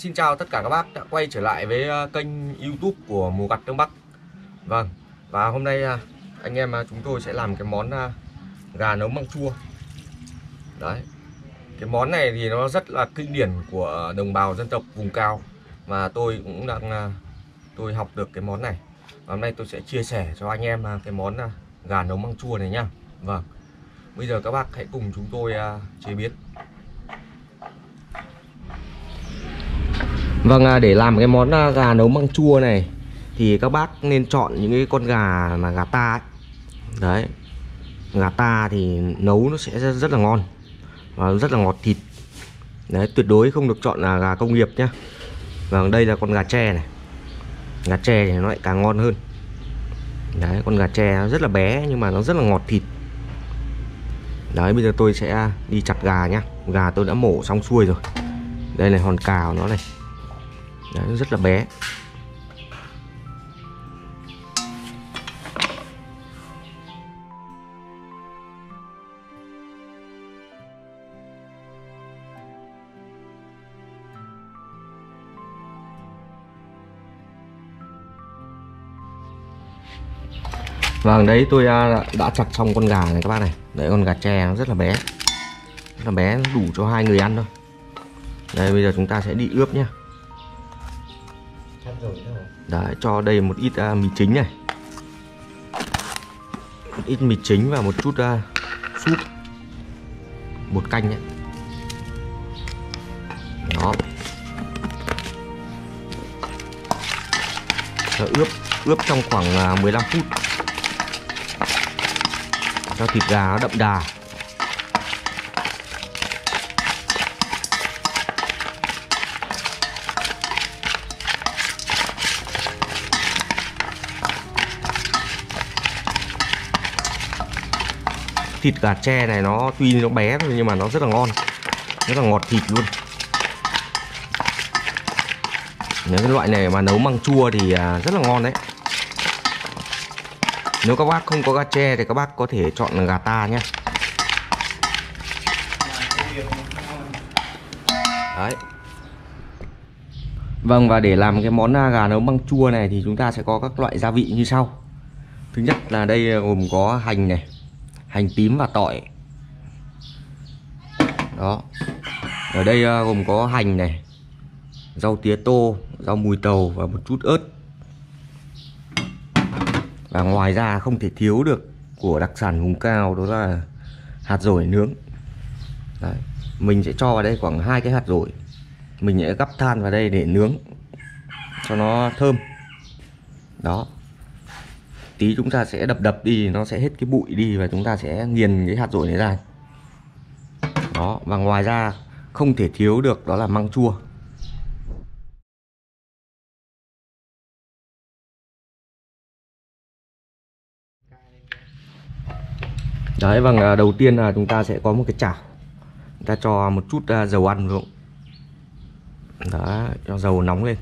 Xin chào tất cả các bác đã quay trở lại với ờ, kênh youtube của mù Gặt Đông Bắc. Vâng, và hôm nay ờ, anh em ờ, chúng tôi sẽ làm cái món gà nấu măng chua. Đấy, cái món này thì nó rất là kinh điển của đồng bào dân tộc vùng cao Và tôi cũng đang, tôi học được cái món này. Và hôm nay tôi sẽ chia sẻ cho anh em cái món gà nấu măng chua này nhá. Vâng, bây giờ các bác hãy cùng chúng tôi chế biến. Vâng à, để làm cái món à, gà nấu măng chua này Thì các bác nên chọn những cái con gà mà gà ta ấy. Đấy Gà ta thì nấu nó sẽ rất, rất là ngon Và rất là ngọt thịt. Đấy tuyệt đối không được chọn là gà công nghiệp nhá. Vâng đây là con gà tre này. Gà tre thì nó lại càng ngon hơn. Đấy con gà tre nó rất là bé nhưng mà nó rất là ngọt thịt. Đấy bây giờ tôi sẽ đi chặt gà nhá. Gà tôi đã mổ xong xuôi rồi. Đây này hòn cào nó này. Đấy, rất là bé. Vâng đấy tôi à, đã chặt xong con gà này các bác này. Đấy con gà tre nó rất là bé. Rất là bé đủ cho hai người ăn thôi. Đây bây giờ chúng ta sẽ đi ướp nhá. Đấy, cho đây một ít uh, mì chính này. Một ít mì chính và một chút uh, súp. Bột canh ấy, Đó. Cho ướp ướp trong khoảng à, uh, 15 phút. Cho thịt gà nó đậm đà. Thịt gà tre này nó tuy nó bé thôi nhưng mà nó rất là ngon, rất là ngọt thịt luôn. Những cái loại này mà nấu măng chua thì à, rất là ngon đấy. Nếu các bác không có gà tre thì các bác có thể chọn gà ta nhé đấy. Vâng và để làm cái món à, gà nấu măng chua này thì chúng ta sẽ có các loại gia vị như sau. Thứ nhất là đây gồm có hành này hành tím và tỏi. Đó. Ở đây uh, gồm có hành này rau tía tô rau mùi tàu và một chút ớt. Và ngoài ra không thể thiếu được của đặc sản vùng cao đó là hạt dổi nướng. Đấy. mình sẽ cho vào đây khoảng hai cái hạt dổi. Mình sẽ gắp than vào đây để nướng cho nó thơm. Đó tí chúng ta sẽ đập đập đi, nó sẽ hết cái bụi đi và chúng ta sẽ nghiền cái hạt dổi này ra. Đó, và ngoài ra không thể thiếu được đó là măng chua. Đấy vâng à, đầu tiên là chúng ta sẽ có một cái chảo. Chúng ta cho một chút à, dầu ăn vào. Đó, cho dầu nóng lên.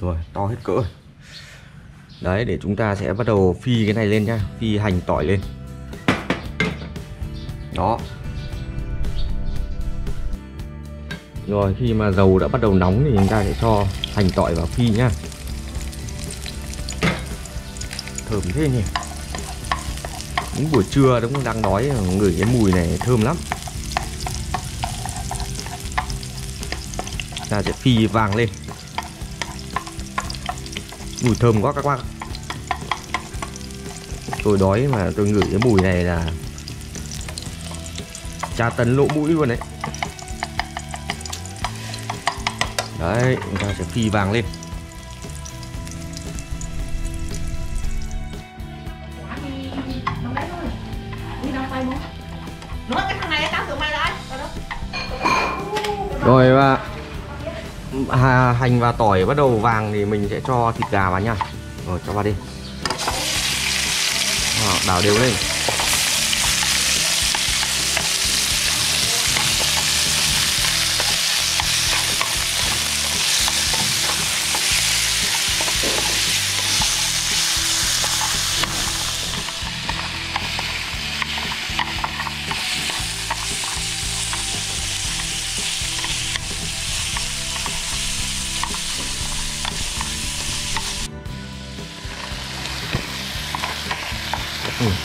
Rồi, to hết cỡ đấy, để chúng ta sẽ bắt đầu phi cái này lên nhá, phi hành tỏi lên. Đó. Rồi, khi mà dầu đã bắt đầu nóng thì chúng ta sẽ cho hành tỏi vào phi nhá. Thơm thế nhỉ? Những buổi trưa đúng đang đói, ngửi cái mùi này thơm lắm. Ta sẽ phi vàng lên mùi thơm quá các bác. Tôi đói mà tôi ngửi cái mùi này là tra tấn lỗ mũi luôn đấy. Đấy chúng ta sẽ phi vàng lên. Rồi. Và À, hành và tỏi bắt đầu vàng thì mình sẽ cho thịt gà vào nha. Rồi, cho vào đi. Đảo đều lên.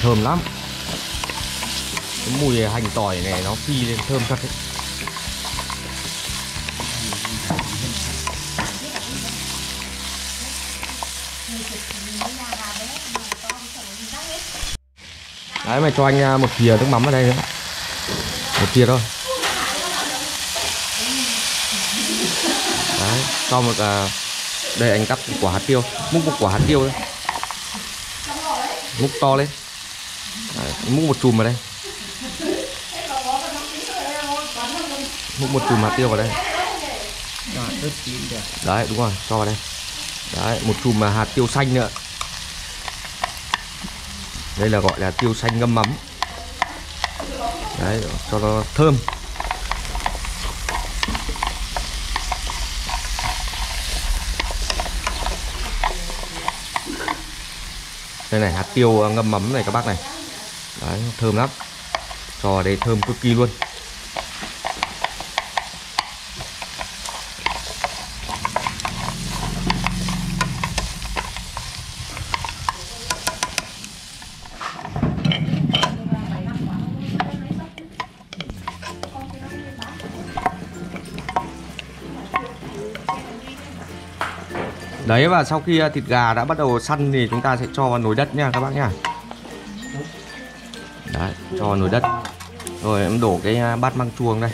Thơm lắm. Cái mùi hành tỏi này nó phi lên thơm thật đấy. Đấy mày cho anh à, một thìa nước mắm vào đây nữa một thìa thôi. Đấy cho một à, đây anh cắt một quả hạt tiêu múc một quả hạt tiêu thôi. Múc to lên múc một chùm vào đây. Múc một chùm hạt tiêu vào đây. Đấy, đúng rồi, cho vào đây. Đấy, một chùm mà hạt tiêu xanh nữa. Đây là gọi là tiêu xanh ngâm mắm. Đấy, cho nó thơm. Đây này, hạt tiêu à, ngâm mắm này, các bác này đấy, thơm lắm. Cho vào đây thơm cực kỳ luôn. Đấy, và sau khi à, thịt gà đã bắt đầu săn thì chúng ta sẽ cho vào nồi đất nha, các bác nha cho nồi đất. Rồi em đổ cái à, bát măng chuông đây.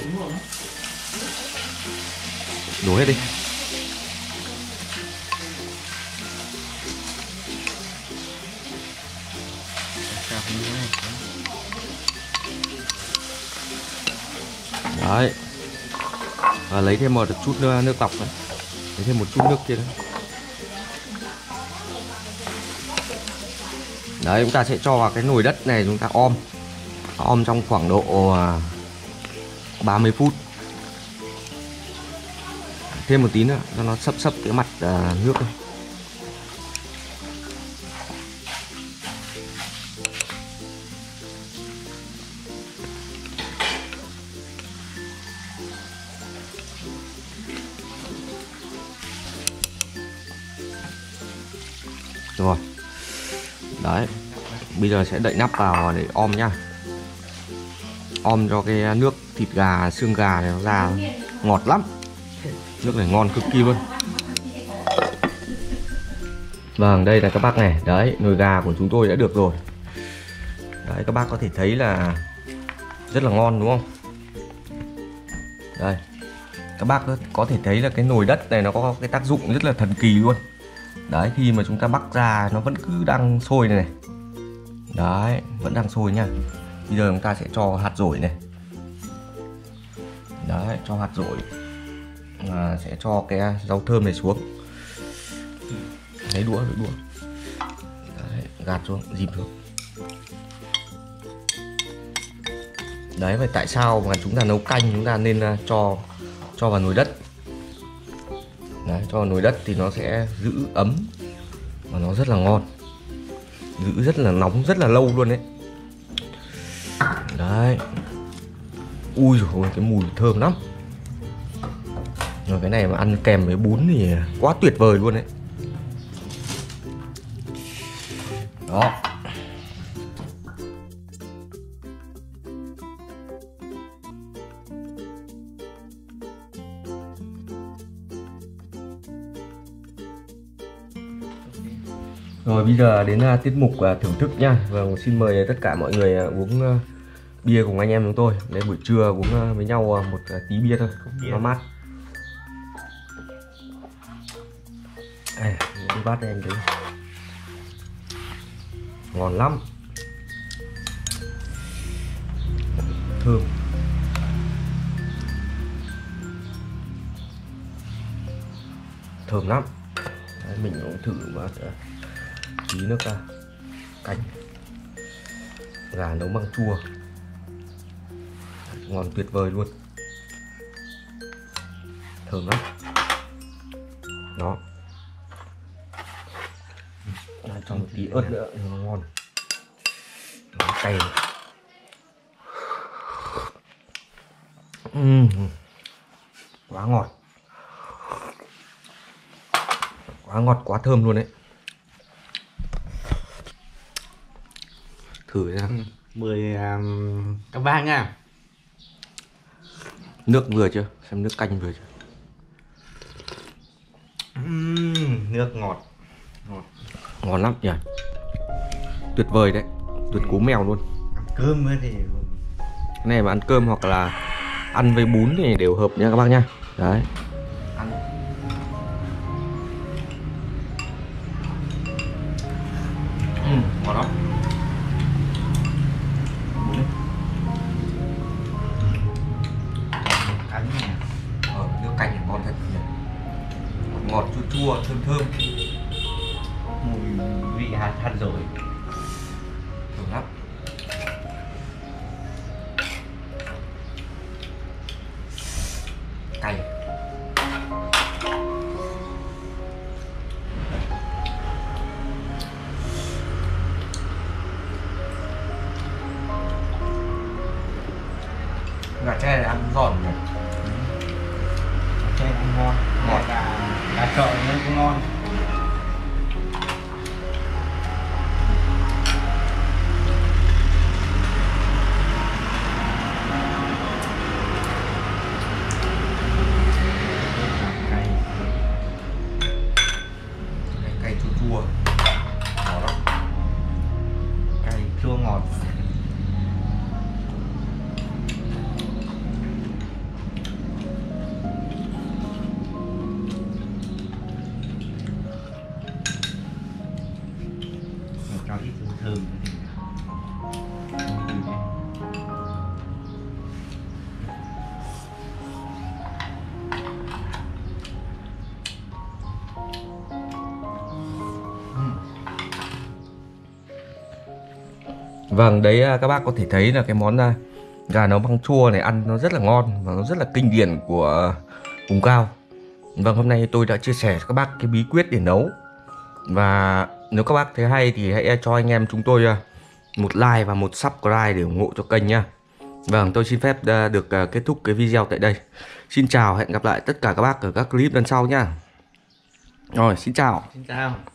Đổ hết đi. Đấy. Và lấy thêm một chút nước, nước lọc này. lấy thêm một chút nước kia nữa. Đấy chúng ta sẽ cho vào cái nồi đất này chúng ta om om trong khoảng độ ờ, 30 phút. Thêm một tí nữa, cho nó sấp sấp cái mặt ờ, nước này. rồi. Đấy, bây giờ sẽ đậy nắp vào để om nhá om cho cái nước thịt gà xương gà này nó ra ngọt lắm. Nước này ngon cực kỳ luôn. Vâng đây là các bác này. Đấy nồi gà của chúng tôi đã được rồi. Đấy các bác có thể thấy là rất là ngon đúng không? Đây các bác có thể thấy là cái nồi đất này nó có cái tác dụng rất là thần kỳ luôn. Đấy khi mà chúng ta bắc ra nó vẫn cứ đang sôi này, này. Đấy vẫn đang sôi nha bây giờ chúng ta sẽ cho hạt dổi này. Đấy cho hạt dổi, à, sẽ cho cái rau thơm này xuống. Lấy đũa lấy đũa. Đấy, gạt xuống dìm xuống. Đấy vậy tại sao mà chúng ta nấu canh chúng ta nên uh, cho cho vào nồi đất? Đấy, cho vào nồi đất thì nó sẽ giữ ấm. Và nó rất là ngon. Giữ rất là nóng rất là lâu luôn đấy đấy. Ui rồi cái mùi thơm lắm. Rồi cái này mà ăn kèm với bún thì quá tuyệt vời luôn đấy. Đó. Rồi bây giờ đến uh, tiết mục uh, thưởng thức nha. Và vâng, xin mời tất cả mọi người uh, uống bia cùng anh em chúng tôi. Để buổi trưa uống uh, với nhau uh, một uh, tí bia thôi Nó mát. Đây, cái bát này anh thấy. Ngon lắm. Thơm. Thơm lắm. Đấy, Mình cũng thử mà tí nước canh. Gà nấu măng chua ngon tuyệt vời luôn. Thơm lắm. Đó. Đây, cho một tí ớt nữa nó ngon. Nó cay uhm. quá ngọt. Quá ngọt quá thơm luôn đấy. Thử ra mời um, à, các bác nha nước vừa chưa? Xem nước canh vừa chưa? Ừm, nước ngọt. Ngọt. Ngon lắm nhỉ? Tuyệt vời đấy. Tuyệt cú mèo luôn. Ăn cơm thì cái này mà ăn cơm hoặc là ăn với bún thì đều hợp nha các bác nha. Đấy cay thơm nữa thì Vâng, đấy à, các bác có thể thấy là cái món à, gà nấu măng chua này ăn nó rất là ngon và nó rất là kinh điển của vùng cao. Vâng, hôm nay tôi đã chia sẻ cho các bác cái bí quyết để nấu. Và nếu các bác thấy hay thì hãy cho anh em chúng tôi à, một like và một subscribe để ủng hộ cho kênh nhá. Vâng, tôi xin phép à, được à, kết thúc cái video tại đây. Xin chào, hẹn gặp lại tất cả các bác ở các clip lần sau nhá. Rồi, xin chào. xin chào